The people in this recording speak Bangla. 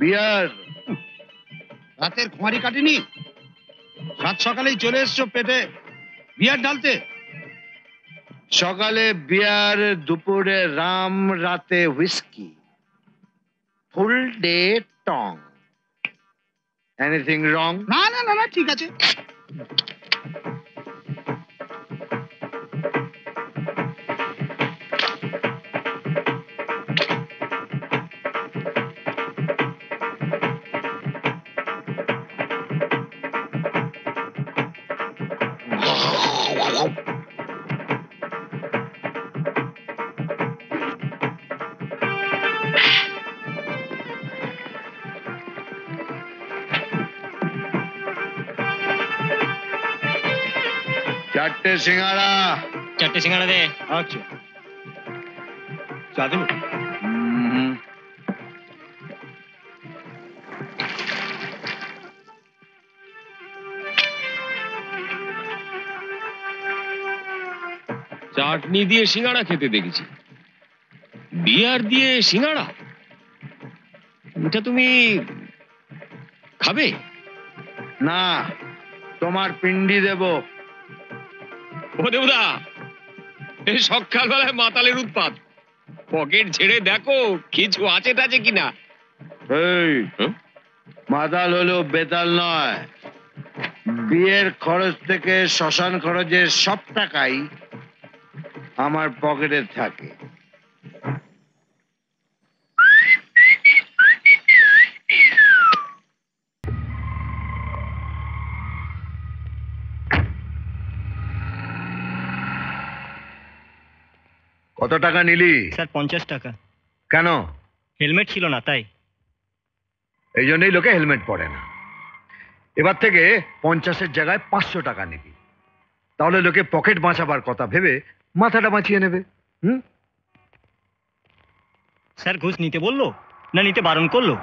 বিয়ার। রাতের খুঁয়ারি কাটেনি? সাত সকালেই চলে এসছো পেটে। বিয়ার ঢালতে। সকালে বিয়ার দুপুরে রাম রাতে হুইস্কি। ফুল ডে টং। এনিথিং রং না না না না ঠিক আছে। Gracias. চারটে সিঙ্গারা চারটে সিঙ্গাড়া দে আচ্ছা চা দেবে চাটনি দিয়ে সিঙ্গাড়া খেতে দেখেছি বিয়ার দিয়ে সিঙ্গাড়া এটা তুমি খাবে না তোমার পিন্ডি দেব ও দেবদা এই সকালবেলায় মাতালের উৎপাত। পকেট ছেড়ে দেখো কিছু আছে টাছে কিনা। এই মাতাল হলো বেতাল নয়। বিয়ের খরচ থেকে শ্মশান খরচের সব টাকাই আমার পকেটে থাকে। কত টাকা নিলি? স্যার পঞ্চাশ টাকা। কেন? হেলমেট ছিল না তাই। এই জন্যই লোকে হেলমেট পরে না। এবার থেকে পঞ্চাশের জায়গায় পাঁচশো টাকা নিবি। তাহলে লোকে পকেট বাঁচাবার কথা ভেবে মাথাটা বাঁচিয়ে নেবে হুম? স্যার ঘুষ নিতে বলল না নিতে বারণ করল?